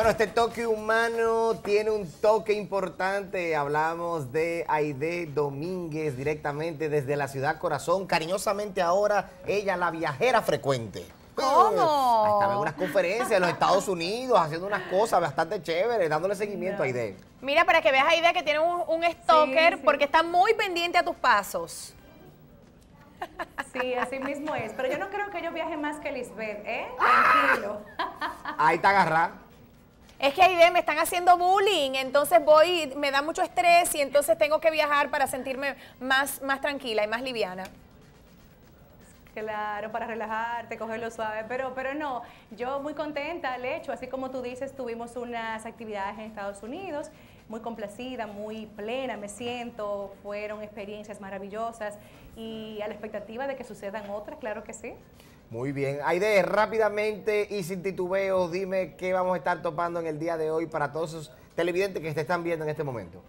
Bueno, este toque humano tiene un toque importante. Hablamos de Aide Domínguez directamente desde la ciudad Corazón. Cariñosamente ahora, ella la viajera frecuente. ¿Cómo? Estaba en unas conferencias en los Estados Unidos haciendo unas cosas bastante chéveres, dándole seguimiento a Aide. Mira, para que veas Aide que tiene un, un stalker sí. porque está muy pendiente a tus pasos. Sí, así mismo es. Pero yo no creo que yo viaje más que Lisbeth, ¿eh? Tranquilo. Ahí está agarrada. Es que Aide me están haciendo bullying, entonces voy, me da mucho estrés y entonces tengo que viajar para sentirme más, más tranquila y más liviana. Claro, para relajarte, cogerlo suave, pero, pero no, yo muy contenta al hecho, así como tú dices, tuvimos unas actividades en Estados Unidos, muy complacida, muy plena, me siento, fueron experiencias maravillosas y a la expectativa de que sucedan otras, claro que sí. Muy bien. Aide, rápidamente y sin titubeo, dime qué vamos a estar topando en el día de hoy para todos esos televidentes que te están viendo en este momento.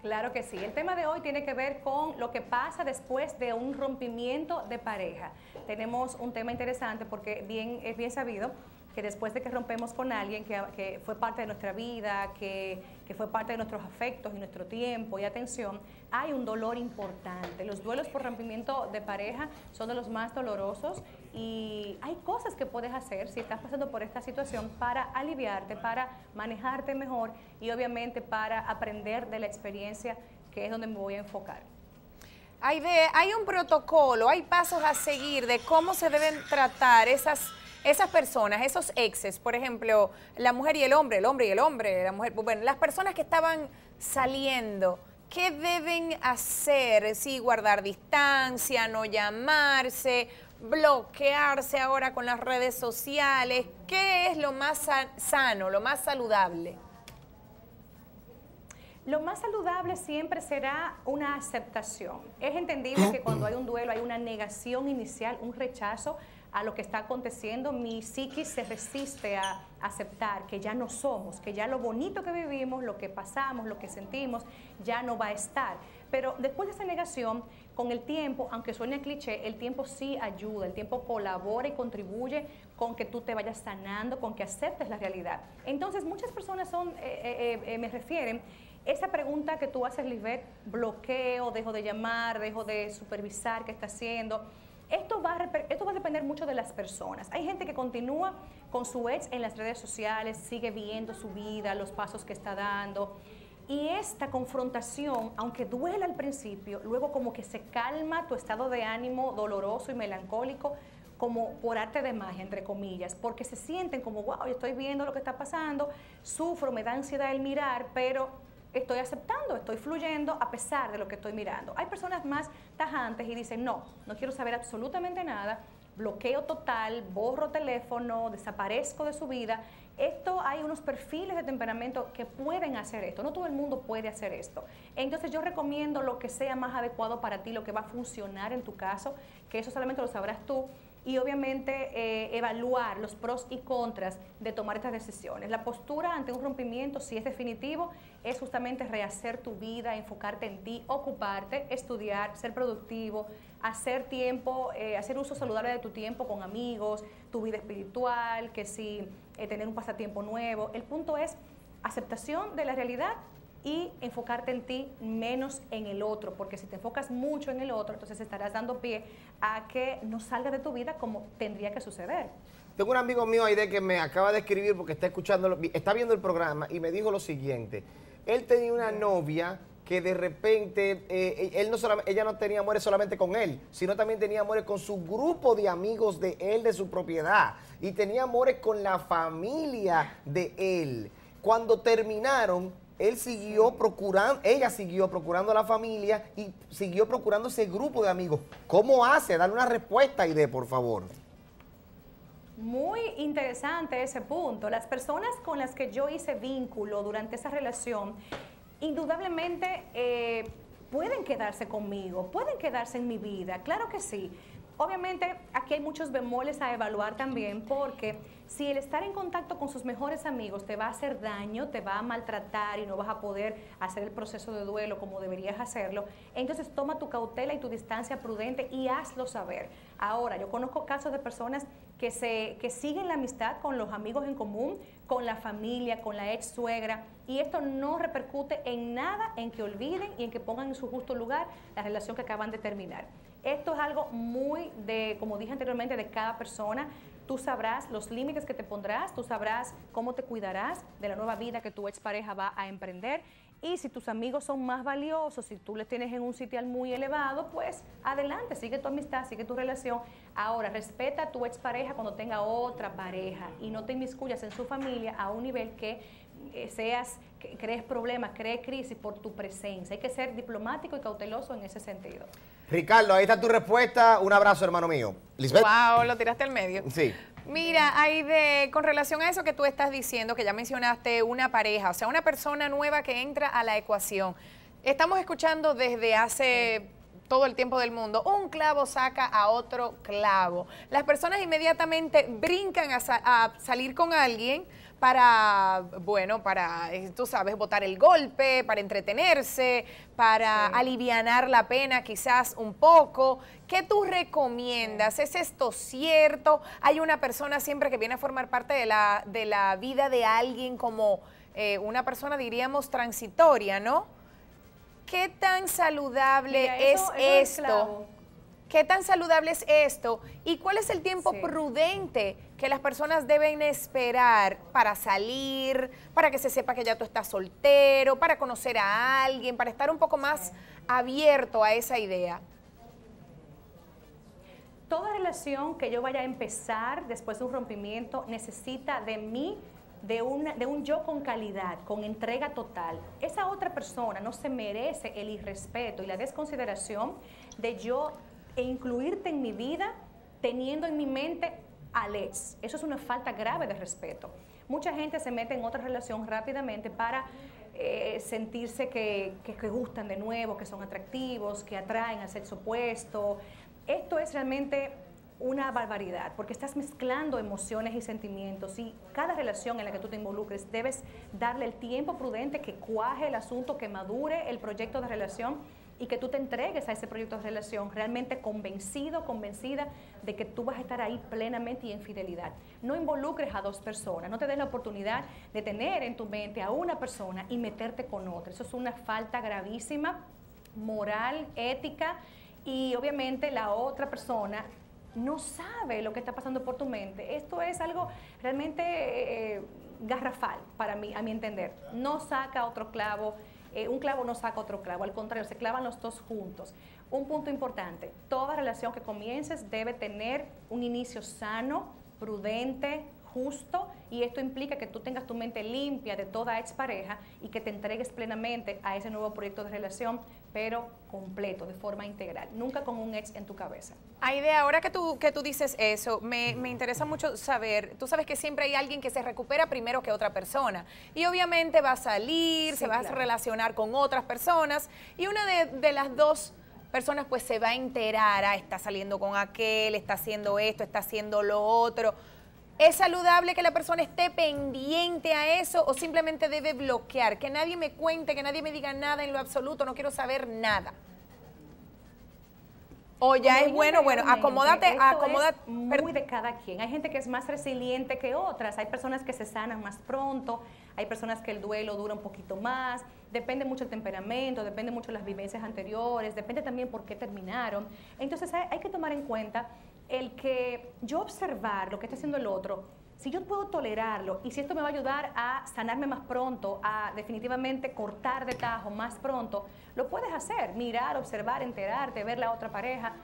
Claro que sí. El tema de hoy tiene que ver con lo que pasa después de un rompimiento de pareja. Tenemos un tema interesante porque bien, es bien sabido que después de que rompemos con alguien que, fue parte de nuestra vida, que, que, fue parte de nuestros afectos y nuestro tiempo y atención, hay un dolor importante. Los duelos por rompimiento de pareja son de los más dolorosos y hay cosas que puedes hacer si estás pasando por esta situación para aliviarte, para manejarte mejor y obviamente para aprender de la experiencia que es donde me voy a enfocar. Aide, hay un protocolo, hay pasos a seguir de cómo se deben tratar esas esas personas, esos exes, por ejemplo, la mujer y el hombre, el hombre y el hombre, la mujer, bueno, las personas que estaban saliendo, ¿qué deben hacer? Sí, guardar distancia, no llamarse, bloquearse ahora con las redes sociales. ¿Qué es lo más sano, lo más saludable? Lo más saludable siempre será una aceptación. Es entendible que cuando hay un duelo hay una negación inicial, un rechazo, a lo que está aconteciendo, mi psiquis se resiste a aceptar que ya no somos, que ya lo bonito que vivimos, lo que pasamos, lo que sentimos, ya no va a estar. Pero después de esa negación, con el tiempo, aunque suene cliché, el tiempo sí ayuda, el tiempo colabora y contribuye con que tú te vayas sanando, con que aceptes la realidad. Entonces, muchas personas son, eh, eh, eh, me refieren, esa pregunta que tú haces, Lisbeth, bloqueo, dejo de llamar, dejo de supervisar qué está haciendo, esto va, a, esto va a depender mucho de las personas. Hay gente que continúa con su ex en las redes sociales, sigue viendo su vida, los pasos que está dando. Y esta confrontación, aunque duela al principio, luego como que se calma tu estado de ánimo doloroso y melancólico, como por arte de magia, entre comillas, porque se sienten como, wow, yo estoy viendo lo que está pasando, sufro, me da ansiedad el mirar, pero estoy aceptando, estoy fluyendo a pesar de lo que estoy mirando. Hay personas más tajantes y dicen, no, no quiero saber absolutamente nada, bloqueo total, borro teléfono, desaparezco de su vida. Esto hay unos perfiles de temperamento que pueden hacer esto, no todo el mundo puede hacer esto. Entonces yo recomiendo lo que sea más adecuado para ti, lo que va a funcionar en tu caso, que eso solamente lo sabrás tú y obviamente eh, evaluar los pros y contras de tomar estas decisiones. La postura ante un rompimiento, si es definitivo, es justamente rehacer tu vida, enfocarte en ti, ocuparte, estudiar, ser productivo, hacer tiempo, eh, hacer uso saludable de tu tiempo con amigos, tu vida espiritual, que si eh, tener un pasatiempo nuevo. El punto es aceptación de la realidad y enfocarte en ti menos en el otro, porque si te enfocas mucho en el otro, entonces estarás dando pie a que no salga de tu vida como tendría que suceder. Tengo un amigo mío ahí de que me acaba de escribir porque está escuchando, está viendo el programa y me dijo lo siguiente. Él tenía una novia que de repente eh, él no solamente, ella no tenía amores solamente con él, sino también tenía amores con su grupo de amigos de él, de su propiedad, y tenía amores con la familia de él. Cuando terminaron, él siguió procurando, ella siguió procurando a la familia y siguió procurando ese grupo de amigos. ¿Cómo hace? Dale una respuesta, Aide, por favor. Muy interesante ese punto. Las personas con las que yo hice vínculo durante esa relación, indudablemente eh, pueden quedarse conmigo, pueden quedarse en mi vida, claro que sí. Obviamente aquí hay muchos bemoles a evaluar también porque Si el estar en contacto con sus mejores amigos te va a hacer daño, te va a maltratar y no vas a poder hacer el proceso de duelo como deberías hacerlo, entonces toma tu cautela y tu distancia prudente y hazlo saber. Ahora, yo conozco casos de personas que, se, que siguen la amistad con los amigos en común, con la familia, con la ex suegra, y esto no repercute en nada en que olviden y en que pongan en su justo lugar la relación que acaban de terminar. Esto es algo muy de, como dije anteriormente, de cada persona. Tú sabrás los límites que te pondrás, tú sabrás cómo te cuidarás de la nueva vida que tu expareja va a emprender. Y si tus amigos son más valiosos, si tú les tienes en un sitial muy elevado, pues adelante, sigue tu amistad, sigue tu relación. Ahora, respeta a tu expareja cuando tenga otra pareja y no te inmiscuyas en su familia a un nivel que eh, seas, que crees problemas, crees crisis por tu presencia. Hay que ser diplomático y cauteloso en ese sentido. Ricardo, ahí está tu respuesta. Un abrazo, hermano mío. Lisbeth. Wow, lo tiraste al medio. Sí. Mira, Aide, con relación a eso que tú estás diciendo, que ya mencionaste una pareja, o sea, una persona nueva que entra a la ecuación. Estamos escuchando desde hace todo el tiempo del mundo, un clavo saca a otro clavo. Las personas inmediatamente brincan a salir con alguien para, bueno, para, eh, tú sabes, botar el golpe, para entretenerse, para alivianar la pena quizás un poco. ¿Qué tú recomiendas? ¿Es esto cierto? Hay una persona siempre que viene a formar parte de la, de la vida de alguien como eh, una persona, diríamos, transitoria, ¿no? ¿Qué tan saludable es esto? ¿Qué tan saludable es esto? ¿Y cuál es el tiempo prudente que las personas deben esperar para salir, para que se sepa que ya tú estás soltero, para conocer a alguien, para estar un poco más abierto a esa idea? Toda relación que yo vaya a empezar después de un rompimiento necesita de mí de, de, un yo con calidad, con entrega total. Esa otra persona no se merece el irrespeto y la desconsideración de yo e incluirte en mi vida teniendo en mi mente al ex. Eso es una falta grave de respeto. Mucha gente se mete en otra relación rápidamente para eh, sentirse que, que, gustan de nuevo, que son atractivos, que atraen al sexo opuesto. Esto es realmente una barbaridad, porque estás mezclando emociones y sentimientos y cada relación en la que tú te involucres debes darle el tiempo prudente que cuaje el asunto, que madure el proyecto de relación y que tú te entregues a ese proyecto de relación realmente convencido, convencida de que tú vas a estar ahí plenamente y en fidelidad. No involucres a dos personas, no te des la oportunidad de tener en tu mente a una persona y meterte con otra. Eso es una falta gravísima, moral, ética y obviamente la otra persona no sabe lo que está pasando por tu mente. Esto es algo realmente eh, garrafal para mí, a mi entender. No saca otro clavo eh, un clavo no saca otro clavo, al contrario, se clavan los dos juntos. Un punto importante, toda relación que comiences debe tener un inicio sano, prudente, justo y esto implica que tú tengas tu mente limpia de toda expareja y que te entregues plenamente a ese nuevo proyecto de relación, pero completo, de forma integral, nunca con un ex en tu cabeza. Aide, ahora que tú, que tú dices eso, me, interesa mucho saber, tú sabes que siempre hay alguien que se recupera primero que otra persona y obviamente va a salir, se va a relacionar con otras personas y una de, de las dos personas pues se va a enterar, ah, está saliendo con aquel, está haciendo esto, está haciendo lo otro ¿Es saludable que la persona esté pendiente a eso o simplemente debe bloquear? Que nadie me cuente, que nadie me diga nada en lo absoluto, no quiero saber nada. O ya es bueno, bueno, acomódate, acomódate. muy de cada quien. Hay gente que es más resiliente que otras. Hay personas que se sanan más pronto. Hay personas que el duelo dura un poquito más. Depende mucho el temperamento, depende mucho de las vivencias anteriores, depende también por qué terminaron. Entonces hay que tomar en cuenta el que yo observar lo que está haciendo el otro, si yo puedo tolerarlo y si esto me va a ayudar a sanarme más pronto, a definitivamente cortar de tajo más pronto, lo puedes hacer, mirar, observar, enterarte, ver la otra pareja.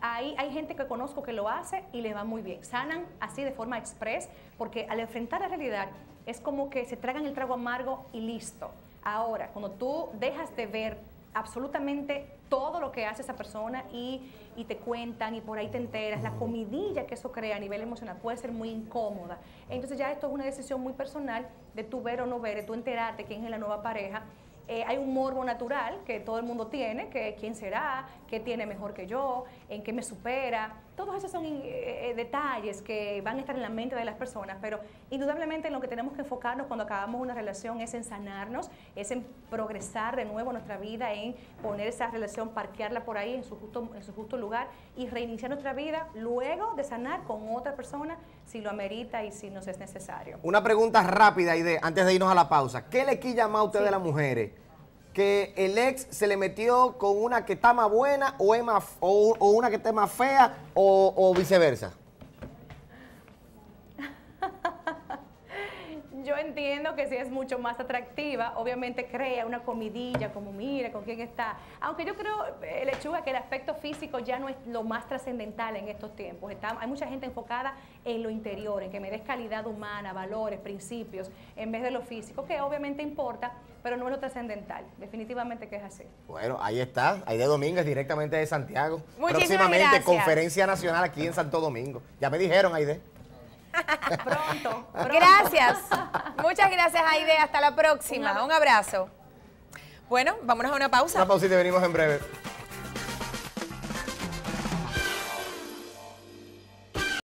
Ahí hay gente que conozco que lo hace y le va muy bien. Sanan así de forma express porque al enfrentar la realidad es como que se tragan el trago amargo y listo. Ahora, cuando tú dejas de ver absolutamente todo lo que hace esa persona y, te cuentan y por ahí te enteras, la comidilla que eso crea a nivel emocional puede ser muy incómoda. Entonces ya esto es una decisión muy personal de tú ver o no ver, de tú enterarte quién es la nueva pareja eh, hay un morbo natural que todo el mundo tiene, que quién será, qué tiene mejor que yo, en qué me supera. Todos esos son eh, eh, detalles que van a estar en la mente de las personas, pero indudablemente en lo que tenemos que enfocarnos cuando acabamos una relación es en sanarnos, es en progresar de nuevo nuestra vida, en poner esa relación, parquearla por ahí en su justo, en su justo lugar y reiniciar nuestra vida luego de sanar con otra persona si lo amerita y si nos es necesario. Una pregunta rápida, Aide, antes de irnos a la pausa. ¿Qué le quilla más a usted de las mujeres? ¿Que el ex se le metió con una que está más buena o, es más, o, una que está más fea o viceversa? Yo entiendo que si es mucho más atractiva, obviamente crea una comidilla, como mire con quién está. Aunque yo creo, eh, Lechuga, que el aspecto físico ya no es lo más trascendental en estos tiempos. Está- hay mucha gente enfocada en lo interior, en que me des calidad humana, valores, principios, en vez de lo físico, que obviamente importa, pero no es lo trascendental. Definitivamente que es así. Bueno, ahí está, Aide Domínguez, directamente de Santiago. Muchísimas Próximamente, gracias. conferencia nacional aquí en Santo Domingo. Ya me dijeron, Aide. Pronto. pronto. Gracias. Muchas gracias, Aide. Hasta la próxima. Un abrazo. Bueno, vámonos a una pausa. Una pausita y venimos en breve.